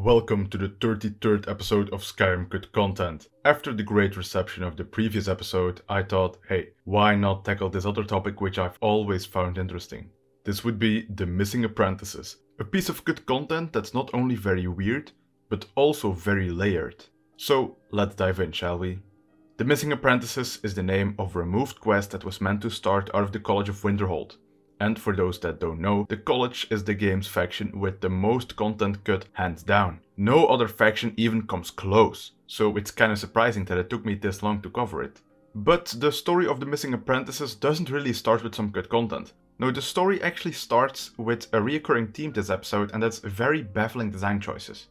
Welcome to the 33rd episode of Skyrim Cut Content. After the great reception of the previous episode, I thought, hey, why not tackle this other topic which I've always found interesting? This would be the missing apprentices, a piece of good content that's not only very weird, but also very layered. So let's dive in, shall we? The Missing Apprentices is the name of a removed quest that was meant to start out of the College of Winterhold, and for those that don't know, the college is the game's faction with the most content cut hands down. No other faction even comes close, so it's kinda surprising that it took me this long to cover it. But the story of the missing apprentices doesn't really start with some cut content. No, the story actually starts with a reoccurring theme this episode and that's very baffling design choices.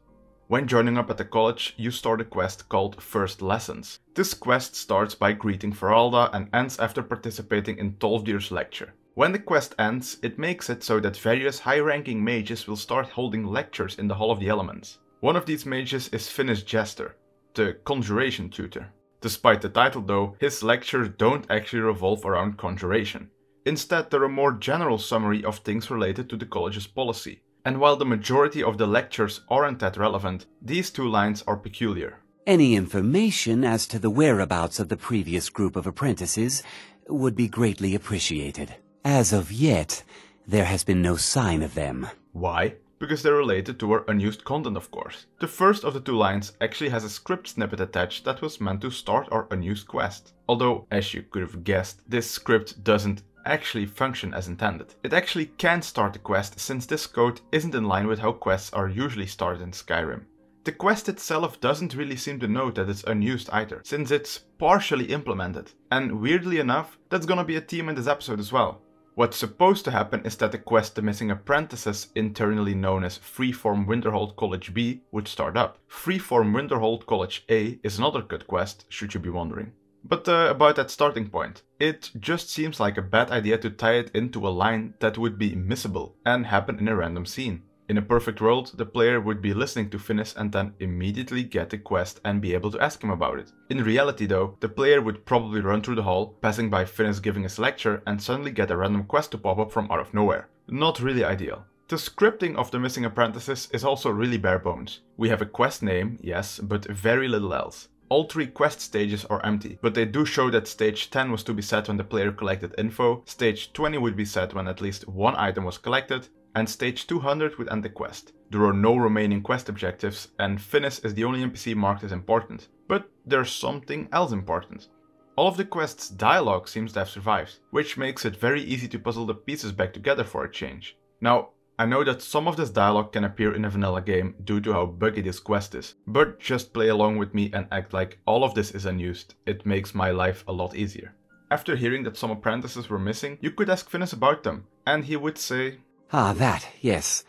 When joining up at the college, you start a quest called First Lessons. This quest starts by greeting Faralda and ends after participating in Tolfdir's lecture. When the quest ends, it makes it so that various high-ranking mages will start holding lectures in the Hall of the Elements. One of these mages is Phinis Gestor, the conjuration tutor. Despite the title though, his lectures don't actually revolve around conjuration. Instead, they're a more general summary of things related to the college's policy. And while the majority of the lectures aren't that relevant, these two lines are peculiar. Any information as to the whereabouts of the previous group of apprentices would be greatly appreciated. As of yet, there has been no sign of them. Why? Because they're related to our unused content, of course. The first of the two lines actually has a script snippet attached that was meant to start our unused quest. Although, as you could have guessed, this script doesn't actually function as intended. It actually can't start the quest since this code isn't in line with how quests are usually started in Skyrim. The quest itself doesn't really seem to know that it's unused either, since it's partially implemented. And weirdly enough, that's gonna be a theme in this episode as well. What's supposed to happen is that the quest The Missing Apprentices, internally known as Freeform Winterhold College B, would start up. Freeform Winterhold College A is another good quest, should you be wondering. But uh, about that starting point, it just seems like a bad idea to tie it into a line that would be missable and happen in a random scene. In a perfect world, the player would be listening to Phinis and then immediately get the quest and be able to ask him about it. In reality though, the player would probably run through the hall, passing by Phinis giving his lecture and suddenly get a random quest to pop up from out of nowhere. Not really ideal. The scripting of the missing apprentices is also really bare bones. We have a quest name, yes, but very little else. All three quest stages are empty, but they do show that stage 10 was to be set when the player collected info, stage 20 would be set when at least one item was collected, and stage 200 would end the quest. There are no remaining quest objectives, and Phinis is the only NPC marked as important. But there's something else important. All of the quest's dialogue seems to have survived, which makes it very easy to puzzle the pieces back together for a change. Now, I know that some of this dialogue can appear in a vanilla game due to how buggy this quest is, but just play along with me and act like all of this is unused, it makes my life a lot easier. After hearing that some apprentices were missing, you could ask Phinis about them, and he would say, Ah, that, yes.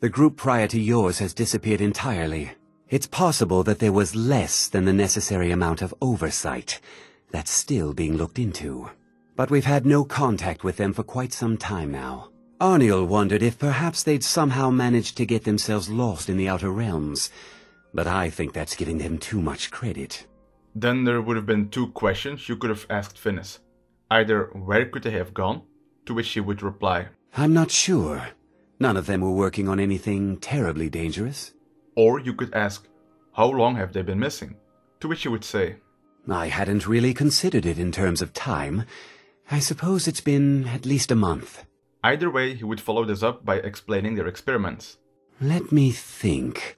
The group prior to yours has disappeared entirely. It's possible that there was less than the necessary amount of oversight. That's still being looked into. But we've had no contact with them for quite some time now. Arniel wondered if perhaps they'd somehow managed to get themselves lost in the Outer Realms. But I think that's giving them too much credit. Then there would have been two questions you could have asked Phinis. Either where could they have gone? To which he would reply, I'm not sure. None of them were working on anything terribly dangerous. Or you could ask, how long have they been missing? To which he would say, I hadn't really considered it in terms of time. I suppose it's been at least a month. Either way, he would follow this up by explaining their experiments. Let me think.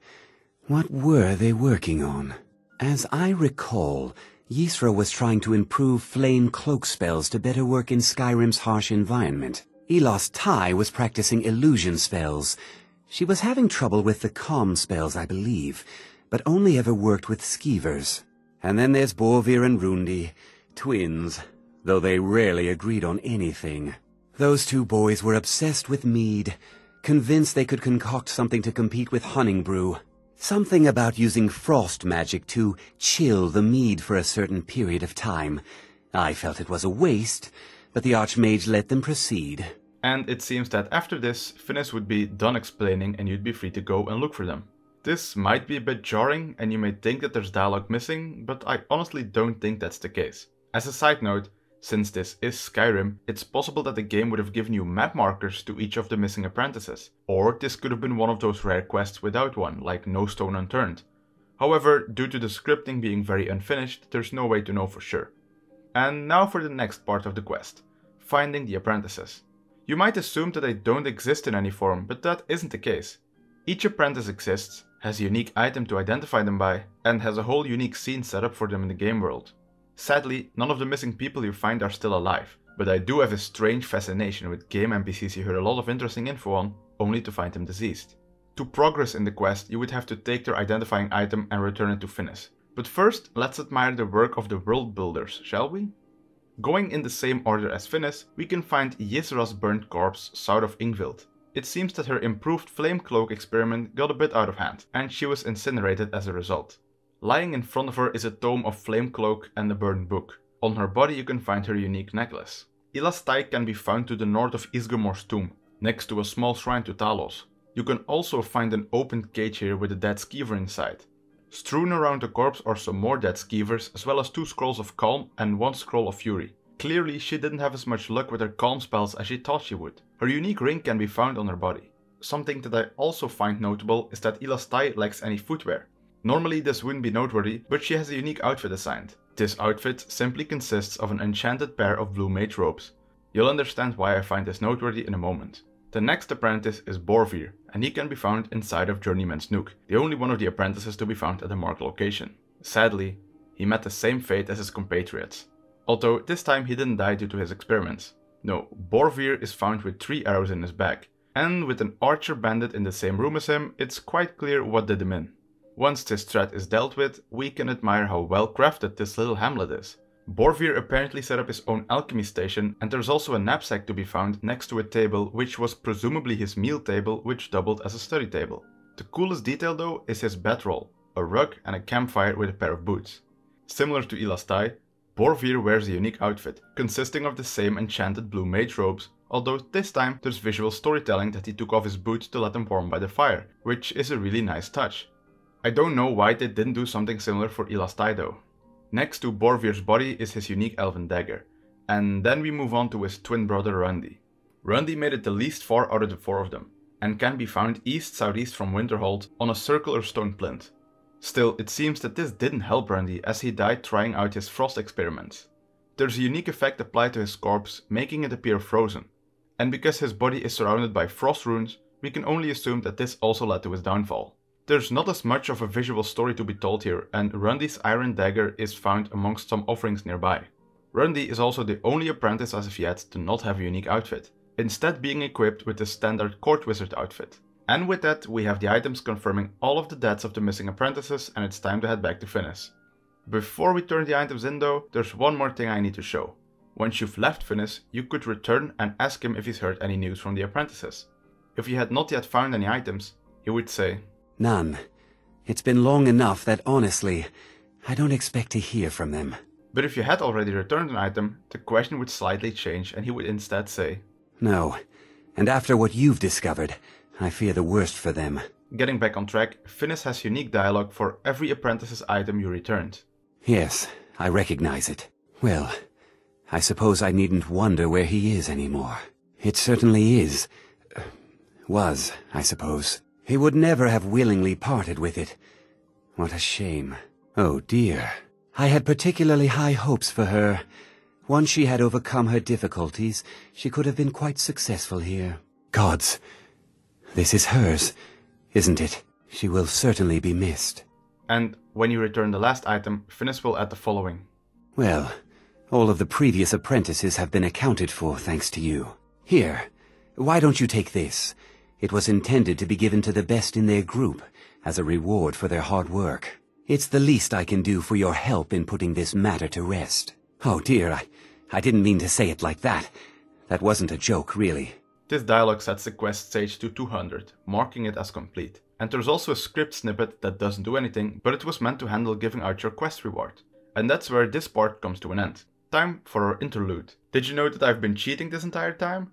What were they working on? As I recall, Ysra was trying to improve flame cloak spells to better work in Skyrim's harsh environment. Ilas-Tei was practicing illusion spells. She was having trouble with the calm spells, I believe, but only ever worked with skeevers. And then there's Borvir and Rundi, twins, though they rarely agreed on anything. Those two boys were obsessed with mead, convinced they could concoct something to compete with Honningbrew. Something about using frost magic to chill the mead for a certain period of time. I felt it was a waste, but the Archmage let them proceed. And it seems that after this, Phinis would be done explaining and you'd be free to go and look for them. This might be a bit jarring and you may think that there's dialogue missing, but I honestly don't think that's the case. As a side note, Since this is Skyrim, it's possible that the game would have given you map markers to each of the missing apprentices, or this could have been one of those rare quests without one, like No Stone Unturned. However, due to the scripting being very unfinished, there's no way to know for sure. And now for the next part of the quest, finding the apprentices. You might assume that they don't exist in any form, but that isn't the case. Each apprentice exists, has a unique item to identify them by, and has a whole unique scene set up for them in the game world. Sadly, none of the missing people you find are still alive, but I do have a strange fascination with game NPCs you heard a lot of interesting info on, only to find them deceased. To progress in the quest, you would have to take their identifying item and return it to Phinis. But first, let's admire the work of the world builders, shall we? Going in the same order as Phinis, we can find Ysra's burnt corpse south of Yngvild. It seems that her improved flame cloak experiment got a bit out of hand, and she was incinerated as a result. Lying in front of her is a tome of flame cloak and a burned book. On her body you can find her unique necklace. Ilas-Tei can be found to the north of Ysgramor's tomb, next to a small shrine to Talos. You can also find an opened cage here with a dead skeever inside. Strewn around the corpse are some more dead skeevers, as well as two scrolls of calm and one scroll of fury. Clearly, she didn't have as much luck with her calm spells as she thought she would. Her unique ring can be found on her body. Something that I also find notable is that Ilas-Tei lacks any footwear. Normally this wouldn't be noteworthy, but she has a unique outfit assigned. This outfit simply consists of an enchanted pair of blue mage robes. You'll understand why I find this noteworthy in a moment. The next apprentice is Borvir, and he can be found inside of Journeyman's Nook, the only one of the apprentices to be found at a marked location. Sadly, he met the same fate as his compatriots. Although this time he didn't die due to his experiments. No, Borvir is found with three arrows in his back, and with an archer bandit in the same room as him, it's quite clear what did him in. Once this threat is dealt with, we can admire how well crafted this little hamlet is. Borvir apparently set up his own alchemy station and there's also a knapsack to be found next to a table which was presumably his meal table which doubled as a study table. The coolest detail though is his bedroll, a rug and a campfire with a pair of boots. Similar to Ilas-Tei, Borvir wears a unique outfit, consisting of the same enchanted blue mage robes, although this time there's visual storytelling that he took off his boots to let them warm by the fire, which is a really nice touch. I don't know why they didn't do something similar for Ilas-Tei though. Next to Borvir's body is his unique elven dagger, and then we move on to his twin brother Rundi. Rundi made it the least far out of the four of them, and can be found east-southeast from Winterhold on a circular stone plinth. Still, it seems that this didn't help Rundi as he died trying out his frost experiments. There's a unique effect applied to his corpse, making it appear frozen. And because his body is surrounded by frost runes, we can only assume that this also led to his downfall. There's not as much of a visual story to be told here, and Rundi's iron dagger is found amongst some offerings nearby. Rundi is also the only apprentice as of yet to not have a unique outfit, instead being equipped with the standard court wizard outfit. And with that, we have the items confirming all of the deaths of the missing apprentices and it's time to head back to Phinis. Before we turn the items in though, there's one more thing I need to show. Once you've left Phinis, you could return and ask him if he's heard any news from the apprentices. If you had not yet found any items, he would say, None. It's been long enough that honestly, I don't expect to hear from them. But if you had already returned an item, the question would slightly change and he would instead say, No. And after what you've discovered, I fear the worst for them. Getting back on track, Phinis has unique dialogue for every apprentice's item you returned. Yes, I recognize it. Well, I suppose I needn't wonder where he is anymore. It certainly is. Uh, was, I suppose. He would never have willingly parted with it. What a shame. Oh dear. I had particularly high hopes for her. Once she had overcome her difficulties, she could have been quite successful here. Gods, this is hers, isn't it? She will certainly be missed. And when you return the last item, Phinis will add the following. Well, all of the previous apprentices have been accounted for thanks to you. Here, why don't you take this? It was intended to be given to the best in their group, as a reward for their hard work. It's the least I can do for your help in putting this matter to rest. Oh dear, I, I didn't mean to say it like that. That wasn't a joke, really. This dialogue sets the quest stage to 200, marking it as complete. And there's also a script snippet that doesn't do anything, but it was meant to handle giving out your quest reward. And that's where this part comes to an end. Time for our interlude. Did you know that I've been cheating this entire time?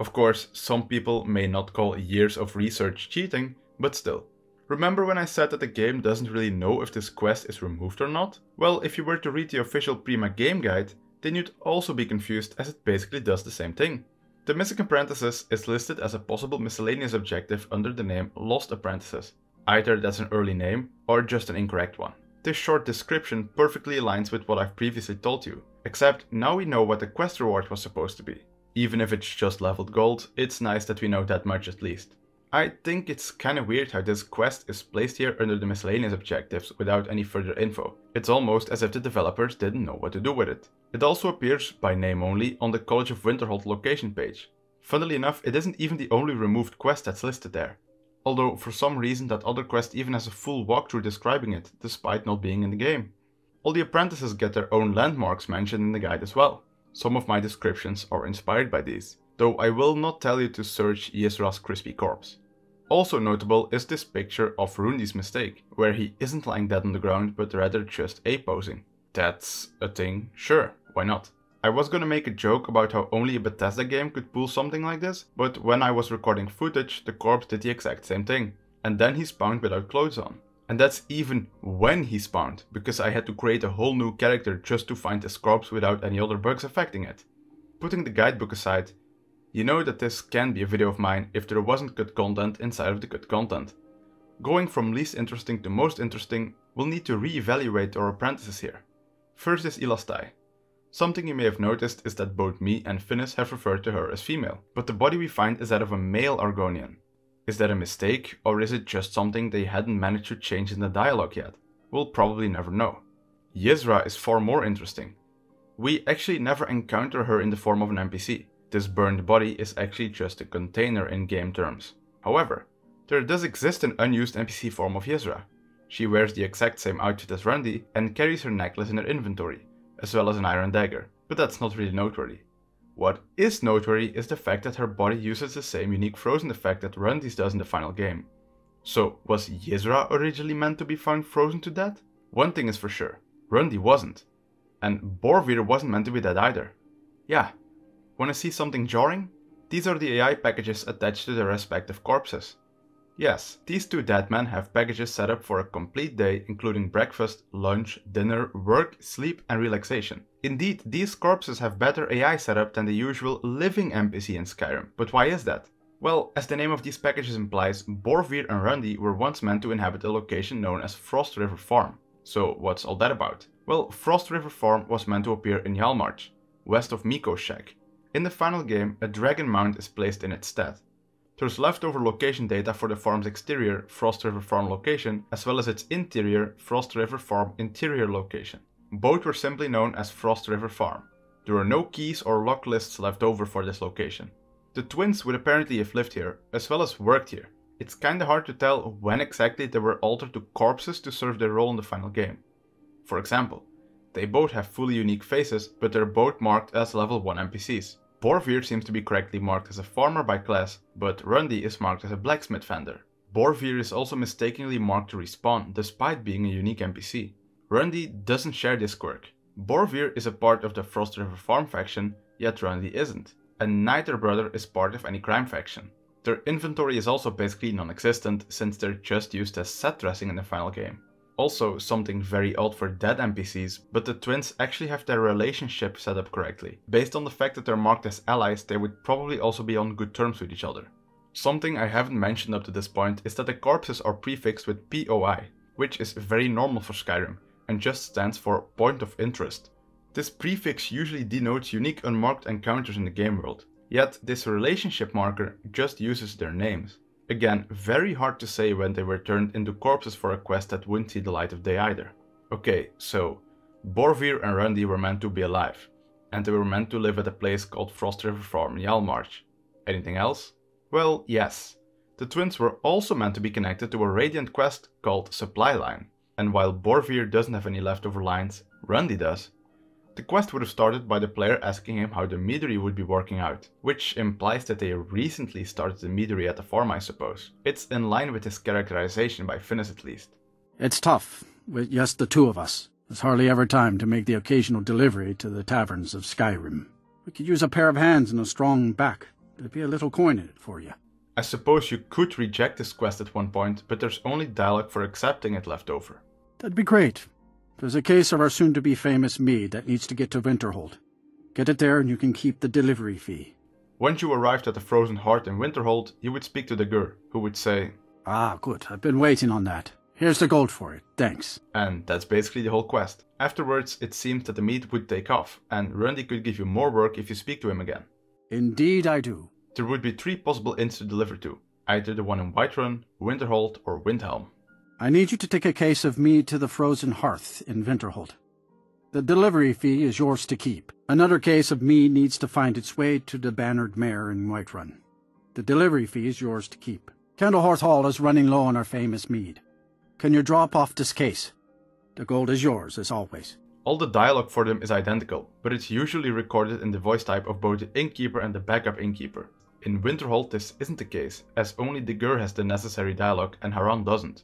Of course, some people may not call years of research cheating, but still. Remember when I said that the game doesn't really know if this quest is removed or not? Well, if you were to read the official Prima game guide, then you'd also be confused as it basically does the same thing. The Missing Apprentices is listed as a possible miscellaneous objective under the name Lost Apprentices. Either that's an early name or just an incorrect one. This short description perfectly aligns with what I've previously told you, except now we know what the quest reward was supposed to be. Even if it's just leveled gold, it's nice that we know that much at least. I think it's kinda weird how this quest is placed here under the miscellaneous objectives without any further info. It's almost as if the developers didn't know what to do with it. It also appears by name only on the College of Winterhold location page. Funnily enough, it isn't even the only removed quest that's listed there. Although for some reason that other quest even has a full walkthrough describing it, despite not being in the game. All the apprentices get their own landmarks mentioned in the guide as well. Some of my descriptions are inspired by these, though I will not tell you to search Ysra's crispy corpse. Also notable is this picture of Rundi's mistake, where he isn't lying dead on the ground but rather just A-posing. That's a thing, sure, why not? I was gonna make a joke about how only a Bethesda game could pull something like this, but when I was recording footage, the corpse did the exact same thing. And then he spawned without clothes on. And that's even when he spawned, because I had to create a whole new character just to find this corpse without any other bugs affecting it. Putting the guidebook aside, you know that this can be a video of mine if there wasn't good content inside of the good content. Going from least interesting to most interesting, we'll need to re-evaluate our apprentices here. First is Ilas-Tei. Something you may have noticed is that both me and Phinis have referred to her as female, but the body we find is that of a male Argonian. Is that a mistake, or is it just something they hadn't managed to change in the dialogue yet? We'll probably never know. Ysra is far more interesting. We actually never encounter her in the form of an NPC. This burned body is actually just a container in game terms. However, there does exist an unused NPC form of Ysra. She wears the exact same outfit as Rundi and carries her necklace in her inventory, as well as an iron dagger, but that's not really noteworthy. What is noteworthy is the fact that her body uses the same unique frozen effect that Rundi's does in the final game. So, was Ysra originally meant to be found frozen to death? One thing is for sure, Rundi wasn't. And Borvir wasn't meant to be dead either. Yeah, wanna see something jarring? These are the AI packages attached to their respective corpses. Yes, these two dead men have packages set up for a complete day including breakfast, lunch, dinner, work, sleep and relaxation. Indeed, these corpses have better AI setup than the usual living NPC in Skyrim, but why is that? Well, as the name of these packages implies, Borvir and Rundi were once meant to inhabit a location known as Frost River Farm. So what's all that about? Well, Frost River Farm was meant to appear in Hjalmarch, west of Miko's shack. In the final game, a dragon mound is placed in its stead. There's leftover location data for the farm's exterior Frost River Farm location, as well as its interior Frost River Farm interior location. Both were simply known as Frost River Farm. There are no keys or lock lists left over for this location. The twins would apparently have lived here, as well as worked here. It's kinda hard to tell when exactly they were altered to corpses to serve their role in the final game. For example, they both have fully unique faces, but they're both marked as level 1 NPCs. Borvir seems to be correctly marked as a farmer by class, but Rundi is marked as a blacksmith vendor. Borvir is also mistakenly marked to respawn, despite being a unique NPC. Rundi doesn't share this quirk. Borvir is a part of the Frost River Farm faction, yet Rundi isn't, and neither brother is part of any crime faction. Their inventory is also basically non-existent, since they're just used as set dressing in the final game. Also something very odd for dead NPCs, but the twins actually have their relationship set up correctly. Based on the fact that they're marked as allies, they would probably also be on good terms with each other. Something I haven't mentioned up to this point is that the corpses are prefixed with POI, which is very normal for Skyrim, and just stands for Point of Interest. This prefix usually denotes unique unmarked encounters in the game world, yet this relationship marker just uses their names. Again, very hard to say when they were turned into corpses for a quest that wouldn't see the light of day either. Okay, so Borvir and Rundi were meant to be alive, and they were meant to live at a place called Frost River Farm in Hjalmarch. Anything else? Well, yes. The twins were also meant to be connected to a Radiant quest called Supply Line, and while Borvir doesn't have any leftover lines, Rundi does. The quest would have started by the player asking him how the meadery would be working out, which implies that they recently started the meadery at the farm I suppose. It's in line with his characterization by Phinis at least. It's tough, with just the two of us. There's hardly ever time to make the occasional delivery to the taverns of Skyrim. We could use a pair of hands and a strong back. There'd be a little coin in it for you. I suppose you could reject this quest at one point, but there's only dialogue for accepting it left over. That'd be great. There's a case of our soon-to-be famous mead that needs to get to Winterhold. Get it there and you can keep the delivery fee. Once you arrived at the Frozen Hearth in Winterhold, you would speak to Dagur, who would say, Ah, good. I've been waiting on that. Here's the gold for it. Thanks. And that's basically the whole quest. Afterwards, it seems that the meat would take off, and Rundi could give you more work if you speak to him again. Indeed I do. There would be three possible inns to deliver to, either the one in Whiterun, Winterhold, or Windhelm. I need you to take a case of mead to the Frozen Hearth in Winterhold. The delivery fee is yours to keep. Another case of mead needs to find its way to the Bannered Mare in Whiterun. The delivery fee is yours to keep. Candlehearth Hall is running low on our famous mead. Can you drop off this case? The gold is yours, as always. All the dialogue for them is identical, but it's usually recorded in the voice type of both the innkeeper and the backup innkeeper. In Winterhold this isn't the case, as only Dagur has the necessary dialogue and Haran doesn't.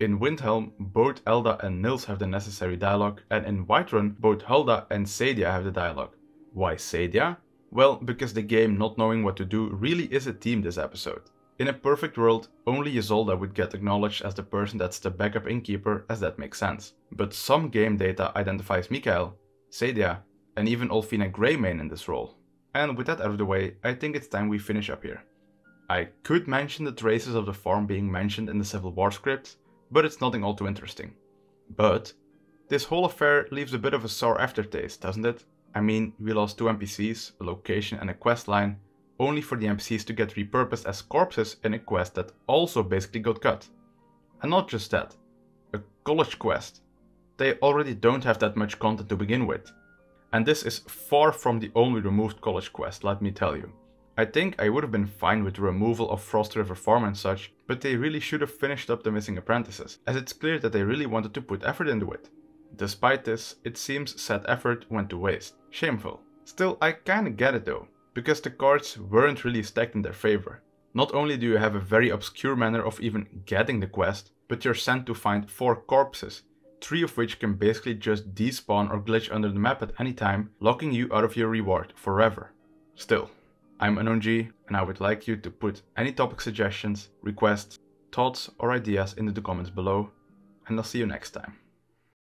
In Windhelm, both Elda and Nils have the necessary dialogue, and in Whiterun, both Hulda and Saadia have the dialogue. Why Saadia? Well, because the game not knowing what to do really is a theme this episode. In a perfect world, only Ysolda would get acknowledged as the person that's the backup innkeeper as that makes sense. But some game data identifies Mikael, Saadia, and even Olfina Greymane in this role. And with that out of the way, I think it's time we finish up here. I could mention the traces of the farm being mentioned in the Civil War script, but it's nothing all too interesting. But this whole affair leaves a bit of a sour aftertaste, doesn't it? I mean, we lost two NPCs, a location and a quest line, only for the NPCs to get repurposed as corpses in a quest that also basically got cut. And not just that, a college quest. They already don't have that much content to begin with. And this is far from the only removed college quest, let me tell you. I think I would have been fine with the removal of Frost River Farm and such, but they really should have finished up the missing apprentices, as it's clear that they really wanted to put effort into it. Despite this, it seems said effort went to waste. Shameful. Still, I kinda get it though because the cards weren't really stacked in their favor. Not only do you have a very obscure manner of even getting the quest, but you're sent to find 4 corpses, 3 of which can basically just despawn or glitch under the map at any time, locking you out of your reward forever. Still, I'm Unknown G and I would like you to put any topic suggestions, requests, thoughts or ideas into the comments below, and I'll see you next time.